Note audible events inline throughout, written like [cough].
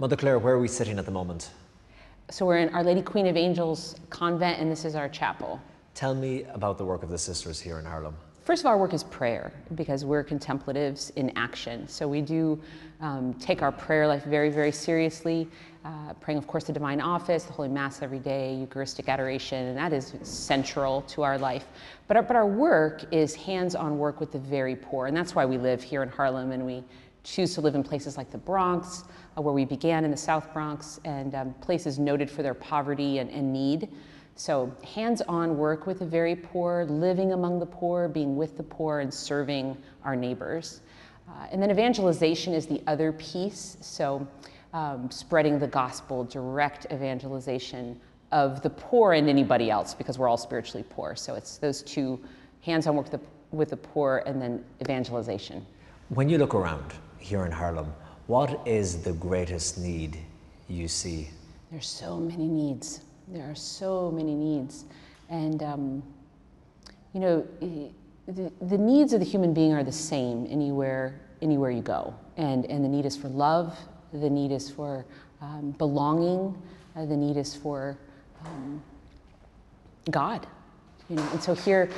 Mother Clare, where are we sitting at the moment? So we're in Our Lady Queen of Angels convent, and this is our chapel. Tell me about the work of the sisters here in Harlem. First of all, our work is prayer because we're contemplatives in action. So we do um, take our prayer life very, very seriously, uh, praying, of course, the Divine Office, the Holy Mass every day, Eucharistic adoration, and that is central to our life. But our, but our work is hands on work with the very poor, and that's why we live here in Harlem and we choose to live in places like the Bronx, uh, where we began in the South Bronx, and um, places noted for their poverty and, and need. So, hands on work with the very poor, living among the poor, being with the poor, and serving our neighbors. Uh, and then evangelization is the other piece. So, um, spreading the gospel, direct evangelization of the poor and anybody else, because we're all spiritually poor. So, it's those two hands on work with the, with the poor and then evangelization. When you look around here in Harlem, what is the greatest need you see? There's so many needs. There are so many needs. And, um, you know, the, the needs of the human being are the same anywhere, anywhere you go. And, and the need is for love, the need is for um, belonging, uh, the need is for um, God. You know? And so here,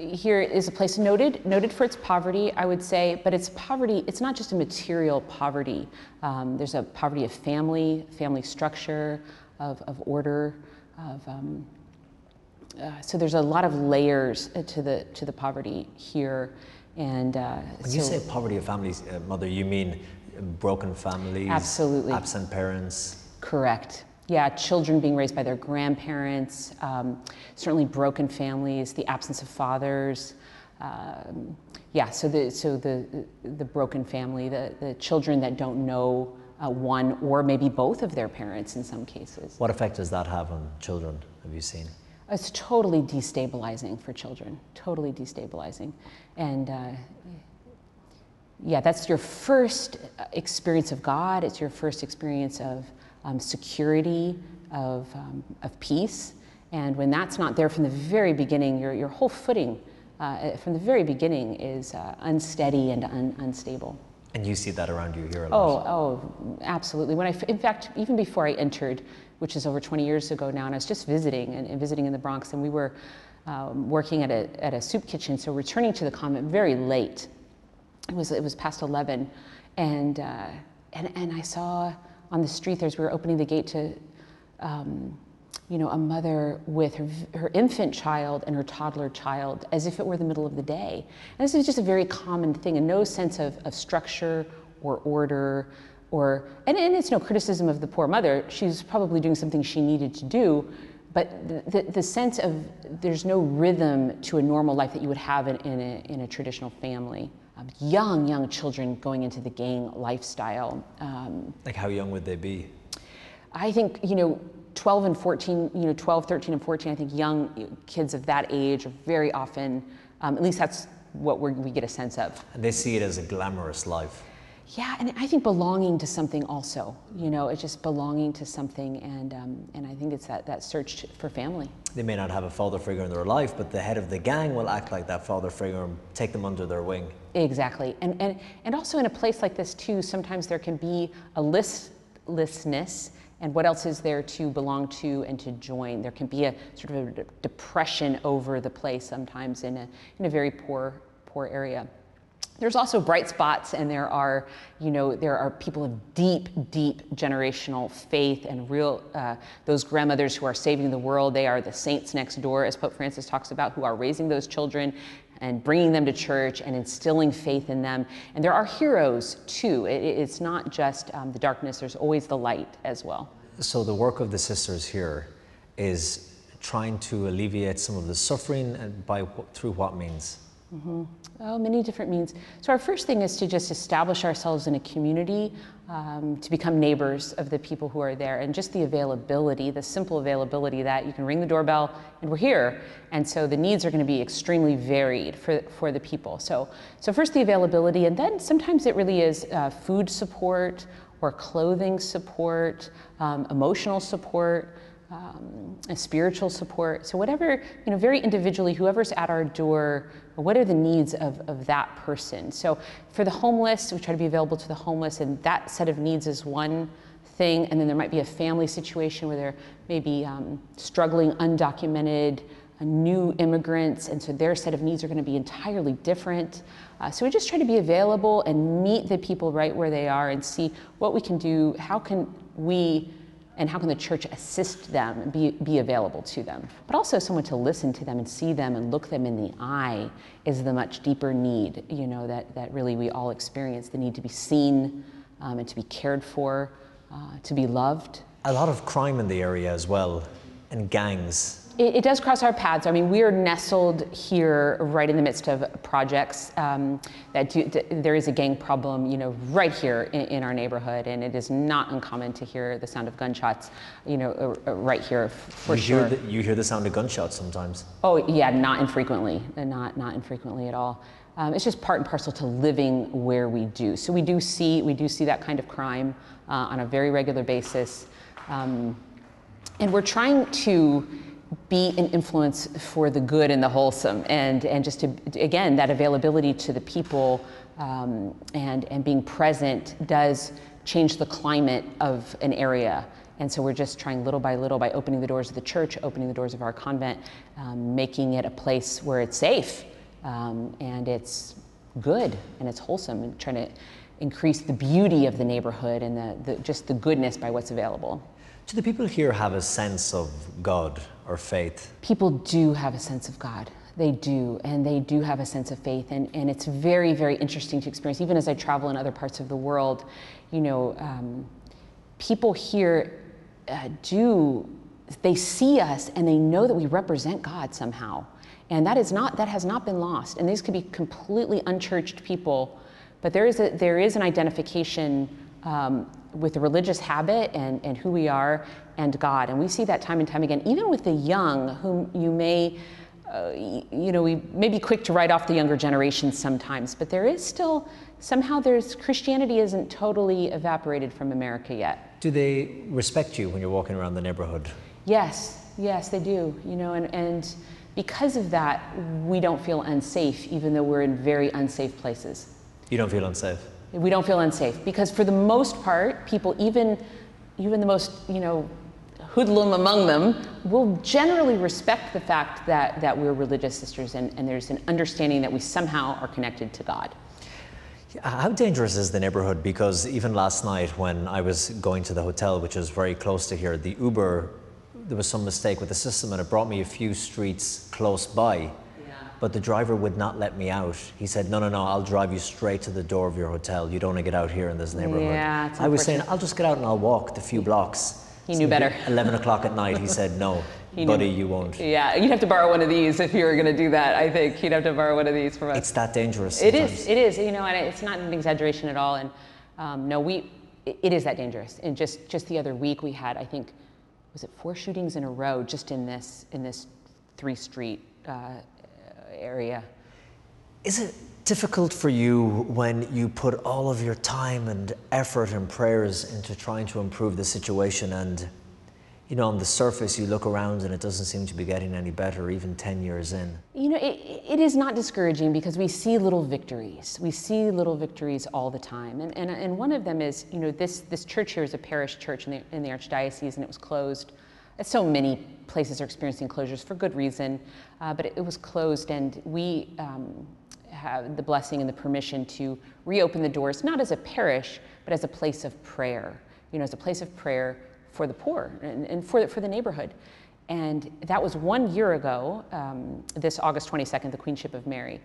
here is a place noted noted for its poverty, I would say, but it's poverty. It's not just a material poverty. Um, there's a poverty of family, family structure, of, of order, of um, uh, so there's a lot of layers to the to the poverty here, and uh, when so you say poverty of families, uh, mother, you mean broken families, absolutely, absent parents. Correct. Yeah, children being raised by their grandparents, um, certainly broken families, the absence of fathers. Um, yeah, so the so the the broken family, the the children that don't know uh, one or maybe both of their parents in some cases. What effect does that have on children? Have you seen? It's totally destabilizing for children, totally destabilizing. And uh, yeah, that's your first experience of God, it's your first experience of um, security, of, um, of peace. And when that's not there from the very beginning, your, your whole footing uh, from the very beginning is uh, unsteady and un- unstable. And you see that around you here a lot. Oh, oh, absolutely. When I, in fact, even before I entered, which is over 20 years ago now, and I was just visiting and, and visiting in the Bronx, and we were um, working at a, at a soup kitchen, so returning to the convent very late. It was it was past 11, and uh, and and I saw on the street there as we were opening the gate to. Um, you know, a mother with her, her infant child and her toddler child as if it were the middle of the day. And this is just a very common thing, and no sense of, of structure or order or, and, and it's no criticism of the poor mother. She's probably doing something she needed to do, but the, the, sense of there's no rhythm to a normal life that you would have in, in, a, in a traditional family. Um, young, young children going into the gang lifestyle. Um, like how young would they be? I think, you know, 12 and 14, you know, 12, 13, and 14, I think young kids of that age are very often, um, at least that's what we get a sense of. And they see it as a glamorous life. Yeah, and I think belonging to something also. You know, it's just belonging to something, and um, and I think it's that that search for family. They may not have a father figure in their life, but the head of the gang will act like that father figure and take them under their wing. Exactly, and and and also in a place like this too, sometimes there can be a listlessness and what else is there to belong to and to join? There can be a sort of a depression over the place sometimes in a, in a very poor, poor area. There's also bright spots, and there are, you know, there are people of deep, deep generational faith and real, uh, those grandmothers who are saving the world. They are the saints next door, as Pope Francis talks about, who are raising those children and bringing them to church and instilling faith in them. And there are heroes too. It, it's not just um, the darkness, there's always the light as well. So, the work of the sisters here is trying to alleviate some of the suffering and by through what means? Mm-hmm. Oh, many different means. So, our first thing is to just establish ourselves in a community, um, to become neighbors of the people who are there, and just the availability, the simple availability that you can ring the doorbell and we're here. And so, the needs are going to be extremely varied for, for the people. So, so, first the availability, and then sometimes it really is uh, food support or clothing support, um, emotional support um, spiritual support. So whatever, you know, very individually, whoever's at our door, what are the needs of, of that person? So for the homeless, we try to be available to the homeless, and that set of needs is one thing, and then there might be a family situation where they're maybe um, struggling, undocumented, new immigrants, and so their set of needs are going to be entirely different. Uh, so we just try to be available and meet the people right where they are and see what we can do. How can we and how can the church assist them and be, be available to them? But also someone to listen to them and see them and look them in the eye is the much deeper need, you know, that, that really we all experience, the need to be seen um, and to be cared for, uh, to be loved. A lot of crime in the area as well, and gangs. It, it, does cross our paths. I mean, we are nestled here right in the midst of projects um, that do, there is a gang problem, you know, right here in, in, our neighborhood, and it is not uncommon to hear the sound of gunshots, you know, uh, uh right here for you sure. Hear the, you hear the sound of gunshots sometimes. Oh yeah, not infrequently, not not infrequently at all. Um, it's just part and parcel to living where we do. So we do see we do see that kind of crime uh, on a very regular basis, um, and we're trying to be an influence for the good and the wholesome and, and just to again that availability to the people um, and, and being present does change the climate of an area. And so we're just trying little by little by opening the doors of the church opening the doors of our convent um, making it a place where it's safe um, and it's good and it's wholesome and trying to increase the beauty of the neighborhood and the, the, just the goodness by what's available do the people here have a sense of God or faith? People do have a sense of God. They do, and they do have a sense of faith. And, and it's very, very interesting to experience, even as I travel in other parts of the world. You know, um, people here uh, do, they see us and they know that we represent God somehow. And that is not, that has not been lost. And these could be completely unchurched people, but there is, a, there is an identification um, with the religious habit and, and who we are and God. And we see that time and time again, even with the young, whom you may, uh, you know, we may be quick to write off the younger generations sometimes, but there is still, somehow there's, Christianity isn't totally evaporated from America yet. Do they respect you when you're walking around the neighborhood? Yes, yes, they do, you know, and, and because of that, we don't feel unsafe, even though we're in very unsafe places. You don't feel unsafe? We don't feel unsafe. Because for the most part people even even the most you know hoodlum among them will generally respect the fact that that we're religious sisters and, and there's an understanding that we somehow are connected to god. How dangerous is the neighborhood? Because even last night when i was going to the hotel which is very close to here the uber there was some mistake with the system and it brought me a few streets close by but the driver would not let me out. He said, No, no, no, I'll drive you straight to the door of your hotel. You don't want to get out here in this neighborhood. Yeah, I was saying, I'll just get out and I'll walk the few blocks. He knew better. 11 o'clock at night, he [laughs] said, No, he buddy, knew. you won't. Yeah, you'd have to borrow one of these if you were going to do that, I think. You'd have to borrow one of these from us. It's that dangerous. Sometimes. It is, it is. You know, and it's not an exaggeration at all. And um, no, we, it is that dangerous. And just, just the other week, we had, I think, was it four shootings in a row just in this, in this three street uh, area. Is it difficult for you when you put all of your time and effort and prayers into trying to improve the situation and you know, on the surface, you look around and it doesn't seem to be getting any better, even 10 years in. You know, it, it is not discouraging because we see little victories. We see little victories all the time. And, and, and one of them is, you know, this, this church here is a parish church in the, in the Archdiocese and it was closed. So many places are experiencing closures for good reason, uh, but it, it, was closed and we, um, have the blessing and the permission to reopen the doors, not as a parish, but as a place of prayer, you know, as a place of prayer for the poor and, and for, for the neighborhood. And that was one year ago, um, this August 22nd, the Queenship of Mary.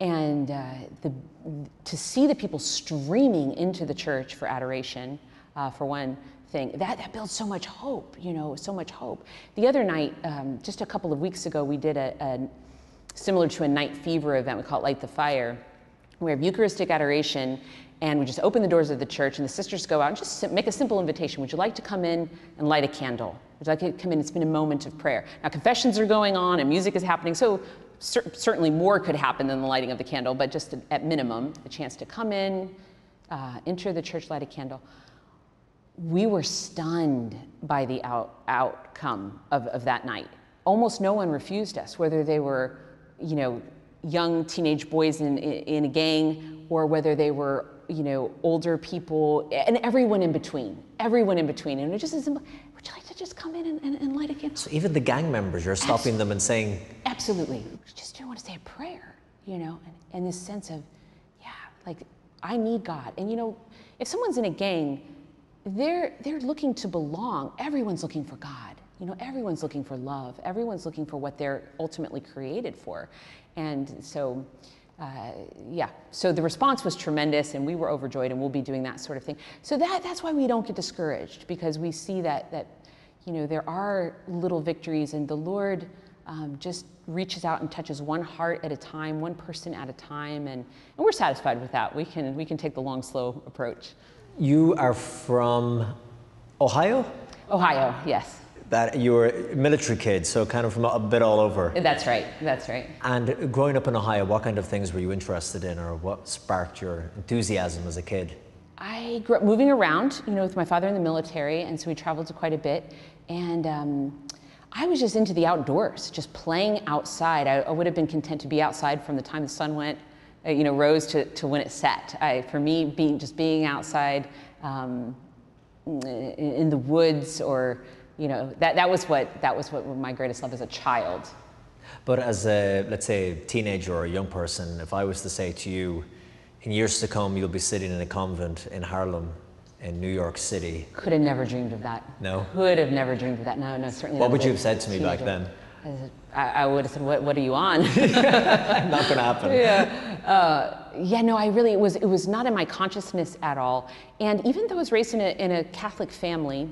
And uh, the, to see the people streaming into the church for adoration, uh, for one thing, that, that builds so much hope, you know, so much hope. The other night, um, just a couple of weeks ago, we did a, a similar to a night fever event, we call it Light the Fire. We have Eucharistic adoration, and we just open the doors of the church, and the sisters go out and just make a simple invitation. Would you like to come in and light a candle? Would you like to come in? It's been a moment of prayer. Now, confessions are going on, and music is happening, so cer- certainly more could happen than the lighting of the candle, but just at minimum, a chance to come in, uh, enter the church, light a candle. We were stunned by the out- outcome of, of that night. Almost no one refused us, whether they were you know, young teenage boys in, in a gang or whether they were you know, older people, and everyone in between, everyone in between. And it just is, would you like to just come in and, and, and light a candle? So even the gang members, you're stopping them and saying, Absolutely. Just do want to say a prayer, you know, and, and this sense of, yeah, like I need God. And you know, if someone's in a gang, they're they're looking to belong. Everyone's looking for God. You know, everyone's looking for love. Everyone's looking for what they're ultimately created for. And so uh, yeah, so the response was tremendous, and we were overjoyed, and we'll be doing that sort of thing. So that that's why we don't get discouraged because we see that that you know there are little victories, and the Lord um, just reaches out and touches one heart at a time, one person at a time, and, and we're satisfied with that. We can we can take the long, slow approach. You are from Ohio. Ohio, yes. That you were a military kid, so kind of from a bit all over. That's right. That's right. And growing up in Ohio, what kind of things were you interested in, or what sparked your enthusiasm as a kid? I grew up moving around, you know, with my father in the military, and so we traveled quite a bit. And um, I was just into the outdoors, just playing outside. I, I, would have been content to be outside from the time the sun went, uh, you know, rose to, to when it set. I, for me, being just being outside um, in, in the woods or you know, that, that was what that was what my greatest love as a child. But as a let's say teenager or a young person, if I was to say to you, in years to come you'll be sitting in a convent in Harlem in New York City. Could have never dreamed of that. No. Could have never dreamed of that. No, no, certainly. What would you have said to me back then? I, I, would have said, "What, what are you on?" [laughs] not going to happen. Yeah. Uh, yeah. No, I really it was it was not in my consciousness at all. And even though I was raised in a in a Catholic family,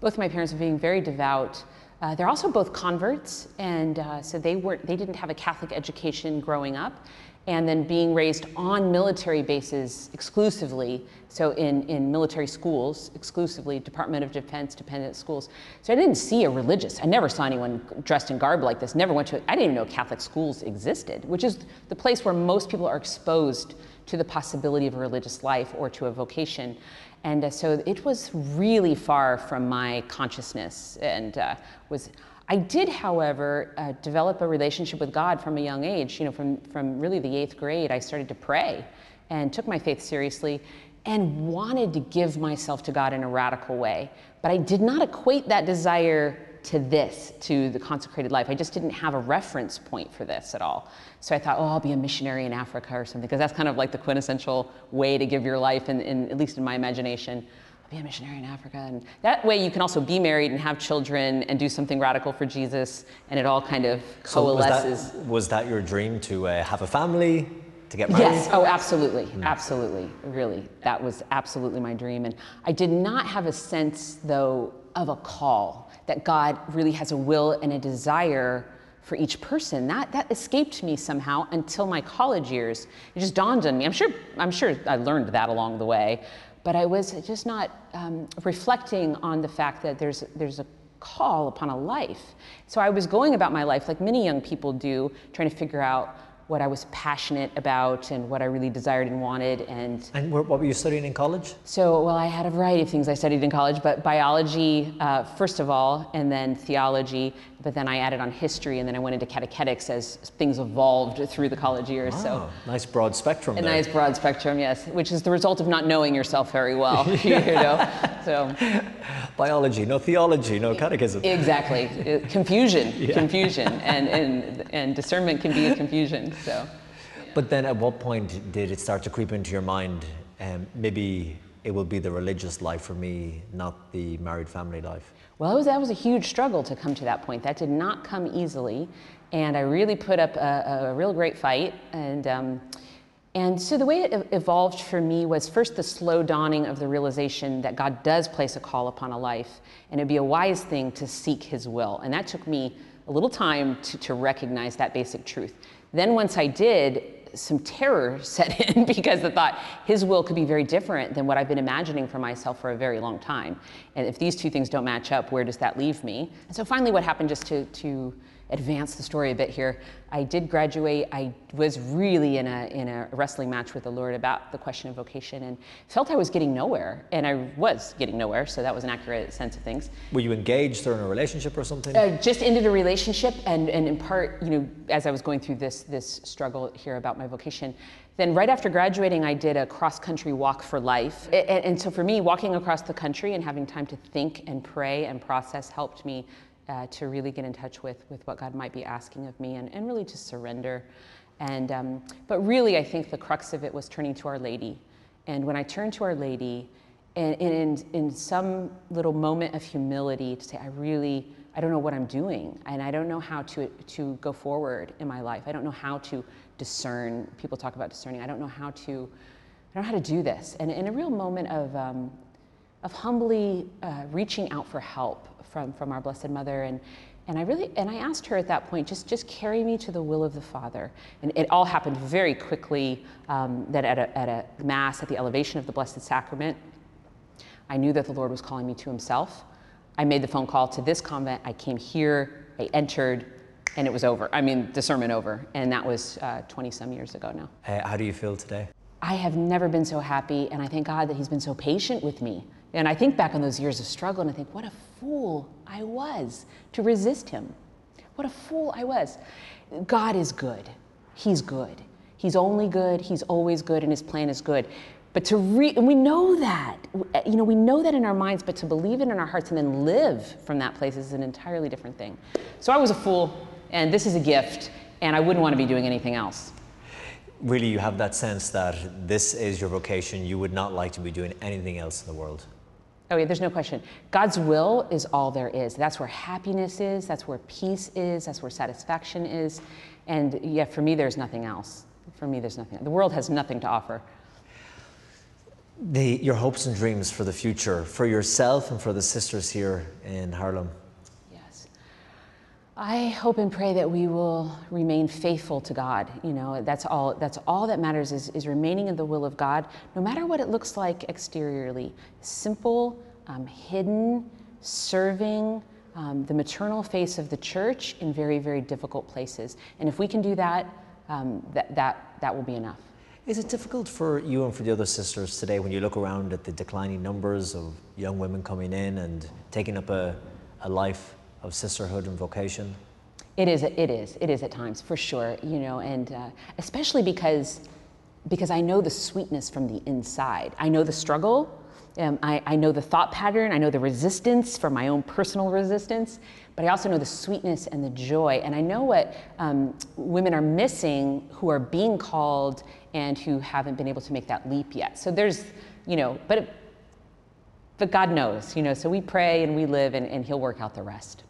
both my parents were being very devout. Uh, they're also both converts, and uh, so they weren't they didn't have a Catholic education growing up, and then being raised on military bases exclusively, so in, in military schools exclusively, Department of Defense dependent schools. So I didn't see a religious. I never saw anyone dressed in garb like this. Never went to. I didn't even know Catholic schools existed, which is the place where most people are exposed to the possibility of a religious life or to a vocation. And uh, so it was really far from my consciousness and uh, was. I did, however, uh, develop a relationship with God from a young age. You know, from, from really the eighth grade, I started to pray and took my faith seriously and wanted to give myself to God in a radical way. But I did not equate that desire to this, to the consecrated life. I just didn't have a reference point for this at all. So I thought, oh, I'll be a missionary in Africa or something, because that's kind of like the quintessential way to give your life, in, in, at least in my imagination. I'll be a missionary in Africa. And that way you can also be married and have children and do something radical for Jesus, and it all kind of coalesces. So was, that, was that your dream to uh, have a family? To get married? Yes, oh, absolutely, mm. absolutely, really. That was absolutely my dream. And I did not have a sense, though, of a call that God really has a will and a desire for each person. That that escaped me somehow until my college years. It just dawned on me. I'm sure I'm sure I learned that along the way, but I was just not um, reflecting on the fact that there's there's a call upon a life. So I was going about my life like many young people do, trying to figure out what I was passionate about and what I really desired and wanted. And and what were you studying in college? So, well, I had a variety of things I studied in college, but biology uh, first of all, and then theology. But then I added on history, and then I went into catechetics as things evolved through the college years. Wow, so nice broad spectrum. A there. nice broad spectrum, yes, which is the result of not knowing yourself very well. [laughs] you [laughs] know, so biology, no theology, no catechism. Exactly, confusion, [laughs] yeah. confusion, and, and and discernment can be a confusion. So. But then, at what point did it start to creep into your mind? Um, maybe it will be the religious life for me, not the married family life. Well, was, that was a huge struggle to come to that point. That did not come easily, and I really put up a, a real great fight. And um, and so the way it evolved for me was first the slow dawning of the realization that God does place a call upon a life, and it'd be a wise thing to seek His will. And that took me a little time to, to recognize that basic truth. Then once I did, some terror [laughs] set in because the thought his will could be very different than what I've been imagining for myself for a very long time. And if these two things don't match up, where does that leave me? And so finally, what happened just to, to advance the story a bit here. I did graduate. I was really in a, in a wrestling match with the Lord about the question of vocation and felt I was getting nowhere. And I was getting nowhere, so that was an accurate sense of things. Were you engaged or in a relationship or something? Uh, just ended a relationship, and, and in part, you know, as I was going through this, this struggle here about my vocation, Then, right after graduating, I did a cross country walk for life. And, and so, for me, walking across the country and having time to think and pray and process helped me uh, to really get in touch with, with what God might be asking of me and, and really to surrender. And, um, but really, I think the crux of it was turning to Our Lady. And when I turned to Our Lady, and, in, in some little moment of humility, to say, I really, I don't know what I'm doing, and I don't know how to, to go forward in my life. I don't know how to discern. People talk about discerning. I don't know how to, I don't know how to do this. And in a real moment of, um, of humbly uh, reaching out for help from, from our Blessed Mother. And, and I really, and I asked her at that point, just, just carry me to the will of the Father. And it all happened very quickly um, that at a, at a Mass, at the elevation of the Blessed Sacrament, I knew that the Lord was calling me to Himself. I made the phone call to this convent. I came here, I entered, and it was over. I mean, the sermon over. And that was 20 uh, some years ago now. Uh, how do you feel today? I have never been so happy, and I thank God that He's been so patient with me. And I think back on those years of struggle and I think, what a fool I was to resist him. What a fool I was. God is good. He's good. He's only good. He's always good, and his plan is good. But to re, and we know that, eh, you know, we know that in our minds, but to believe it in our hearts and then live from that place is an entirely different thing. So I was a fool, and this is a gift, and I wouldn't want to be doing anything else. Really, you have that sense that this is your vocation. You would not like to be doing anything else in the world. Oh, yeah, there's no question. God's will is all there is. That's where happiness is, that's where peace is, that's where satisfaction is. And yeah, for me, there's nothing else. For me, there's nothing. The world has nothing to offer. The, your hopes and dreams for the future, for yourself and for the sisters here in Harlem. I hope and pray that we will remain faithful to God. You know, that's all, that's all that matters is, is remaining in the will of God, no matter what it looks like exteriorly. Simple, um, hidden, serving um, the maternal face of the church in very, very difficult places. And if we can do that, um, that, that, that will be enough. Is it difficult for you and for the other sisters today when you look around at the declining numbers of young women coming in and taking up a, a life of sisterhood and vocation? It is. It is. It is at times, for sure. You know, and uh, especially because because I know the sweetness from the inside. I know the struggle. Um, I, I, know the thought pattern. I know the resistance from my own personal resistance. But I also know the sweetness and the joy. And I know what um, women are missing who are being called and who haven't been able to make that leap yet. So there's, you know, but it, but God knows, you know. So we pray and we live, and, and He'll work out the rest.